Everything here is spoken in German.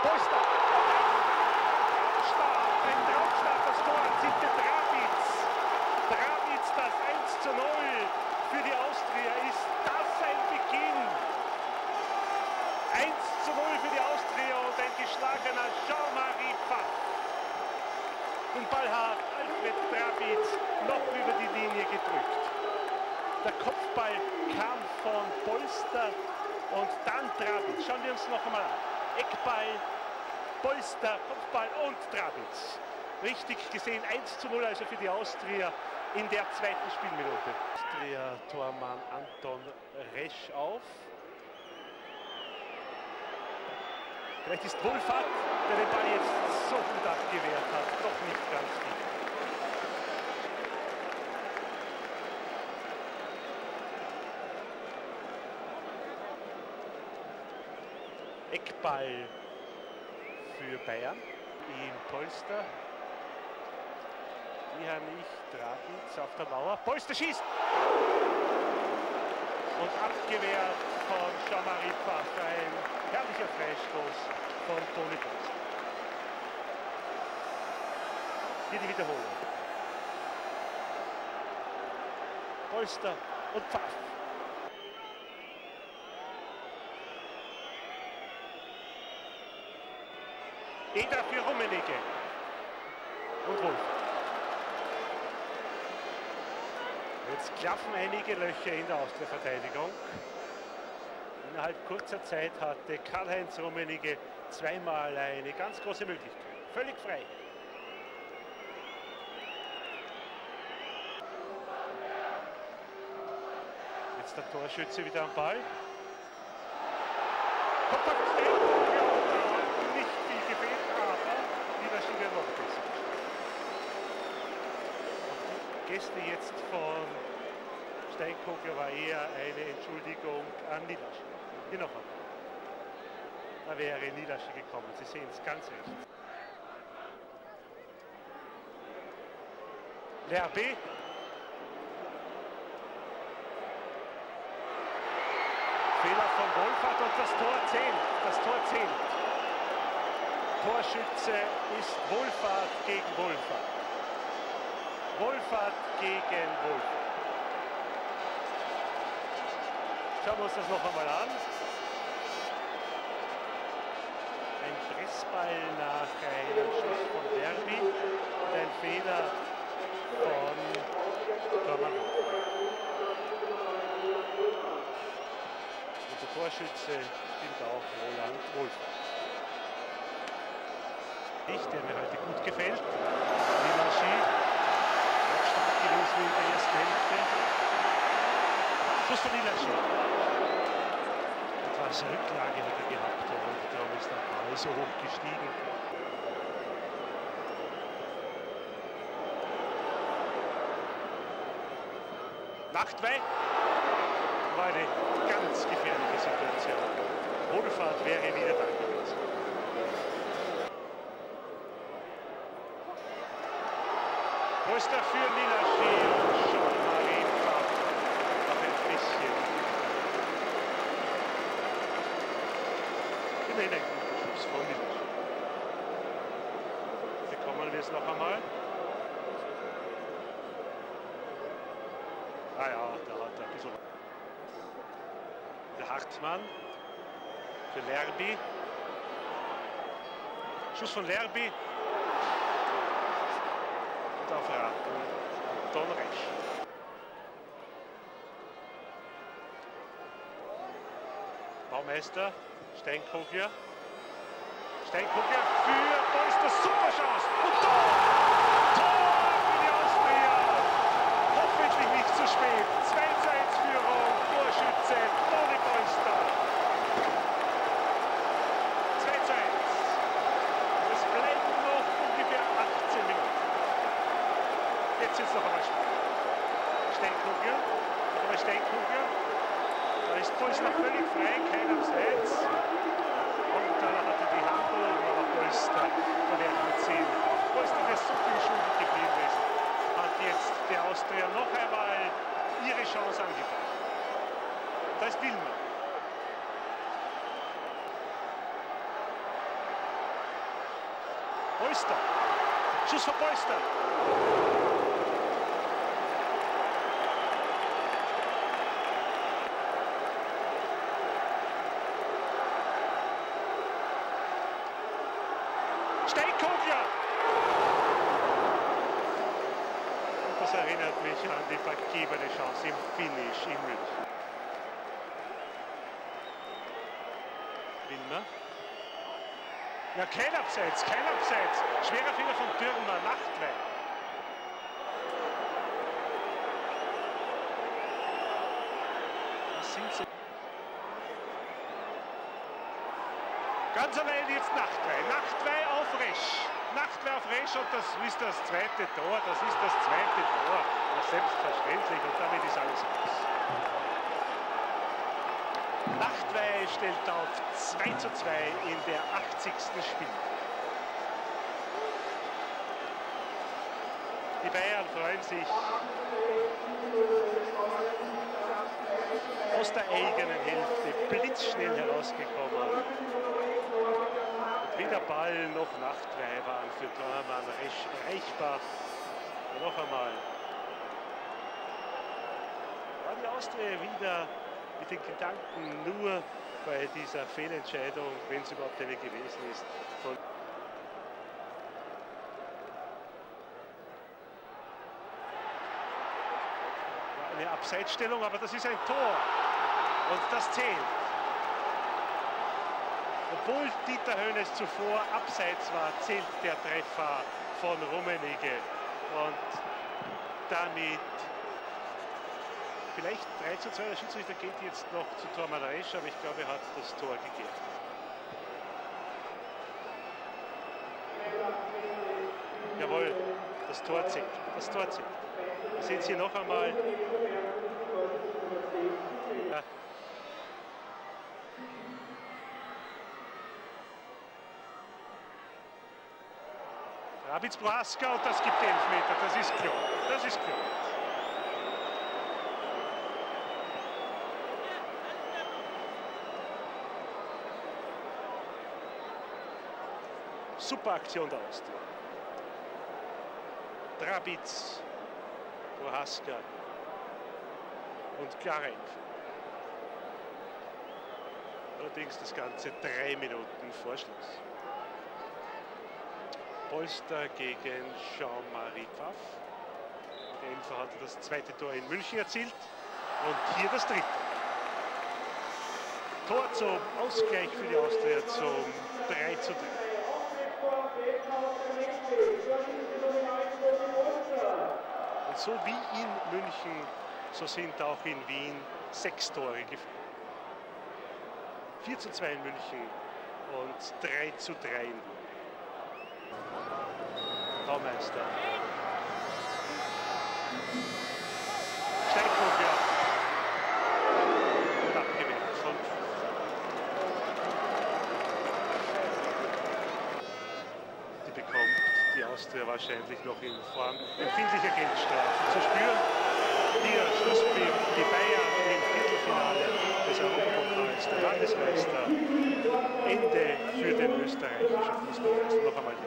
Das Tor erzielte Drabitz. Drabitz, das 1 zu 0 für die Austria. Ist das ein Beginn? 1 zu 0 für die Austria und ein geschlagener Jean-Marie Pfaff. Den Ball hat noch über die Linie gedrückt. Der Kopfball kam von Polster und dann Drabitz. Schauen wir uns noch einmal an. Eckball, Polster, Kopfball und Drabitz. Richtig gesehen 1 zu 0 also für die Austria in der zweiten Spielminute. Austria-Tormann Anton Resch auf. Vielleicht ist Wohlfahrt, der den Ball jetzt so gut abgewehrt hat, doch nicht ganz gut. Eckball für Bayern im Polster. Die haben nicht Drabitz auf der Mauer. Polster schießt! Und abgewehrt von Jean-Marie Pfaff. Ein herrlicher Freistoß von Toni Polster. Hier die Wiederholung. Polster und Pfaff. Eder für Rummenigge. Und Wolf. Jetzt klaffen einige Löcher in der Austria-Verteidigung. Innerhalb kurzer Zeit hatte Karl-Heinz Rummenigge zweimal eine ganz große Möglichkeit. Völlig frei. Jetzt der Torschütze wieder am Ball. Kontakt nicht viel gefehlt, aber wieder schien er noch besser. Die Gäste jetzt von Steinkogler war eher eine Entschuldigung an Niederschi. Hier noch einmal. Da wäre Niederschi gekommen. Sie sehen es ganz recht. Lerbe. Fehler von Wohlfahrt und das Tor zählt. Das Tor zählt. Torschütze ist Wohlfahrt gegen Wohlfahrt. Wohlfahrt gegen Wohlfahrt. Schauen wir uns das noch einmal an. Ein Pressball nach einem Schuss von Derby und ein Fehler von Tormann. Und der Torschütze stimmt auch Roland Wohlfahrt. Ich, der mir heute gut gefällt. Limanchi, auch der ersten Hälfte. Limanchi. Etwas Rücklage hat er gehabt und darum ist der Ball so hoch gestiegen. Nachtwey war eine ganz gefährliche Situation. Wohlfahrt wäre wieder da gewesen. Polster für Nilaschi und Jean-Marie Pfaff noch ein bisschen. Immerhin ein guter Schuss von Nilaschi. Bekommen wir es noch einmal. Ah ja, da hat er ein bisschen. Der Hartmann für Lerby. Schuss von Lerby. Und auf Raten Don Resch. Baumeister, Steinkogler. Steinkogler für Polster, super Chance. Und Tor! Tor für die Austria! Hoffentlich nicht zu spät. 2 zu 1 Führung, Torschütze, Toni Polster. 2 zu 1. Es bleiben noch ungefähr 18 Minuten. Jetzt ist noch einmal Spiel. Steinkugel, noch einmal Steinkugel. Da ist Polster völlig frei, kein Abseits. Und dann er die Hand oben, aber Polster verwertet ziehen. Polster, der so viel schuldig geblieben ist, hat jetzt der Austria noch einmal ihre Chance angebracht. Da ist Billmann. Polster. Schuss von Polster. Steinkogler. Das erinnert mich an die vergebene Chance im Finish in München. Wilmer. Ja, kein Abseits, kein Abseits. Schwerer Fehler von Dürmer, Nachtwein. Was sind sie? Ganz allein jetzt Nachtwei. Nachtwei auf Resch. Nachtwei auf Resch und das ist das zweite Tor. Das ist das zweite Tor. Ja, selbstverständlich und damit ist alles aus. Nachtwei stellt auf 2 zu 2 in der 80. Spiel. Die Bayern freuen sich aus der eigenen Hälfte blitzschnell herausgekommen. Und wieder Ball noch Nachtwei waren für Tormann erreichbar. Und noch einmal war die Austria wieder mit den Gedanken nur bei dieser Fehlentscheidung, wenn es überhaupt eine gewesen ist, von eine Abseitsstellung, aber das ist ein Tor und das zählt. Obwohl Dieter Hönes zuvor abseits war, zählt der Treffer von Rummenigge und damit vielleicht 3 zu 2. Der Schiedsrichter geht jetzt noch zu Tormann Resch, aber ich glaube, er hat das Tor gegeben. Jawohl, das Tor zählt. Das Tor zählt. Wir sehen es hier noch einmal. Ja. Rabitz Prohaska und das gibt Elfmeter. Das ist klar. Das ist klar. Super Aktion der Austria. Drabitz, Prohaska und Klarenk. Allerdings das Ganze drei Minuten vor Schluss. Polster gegen Jean-Marie Pfaff. Der Elfer hatte das zweite Tor in München erzielt und hier das dritte. Tor zum Ausgleich für die Austria zum 3 zu 3. Und so wie in München, so sind auch in Wien sechs Tore gefallen. 4 zu 2 in München und 3 zu 3 in Wien. Baumeister. Und abgewehrt von Die bekommt die Austria wahrscheinlich noch in Form empfindlicher Geldstrafen zu spüren. Hier Schlusspfiff, die Bayern im Viertelfinale des Europapokals, der Landesmeister. Ende für den österreichischen Fußballmeister. Noch einmal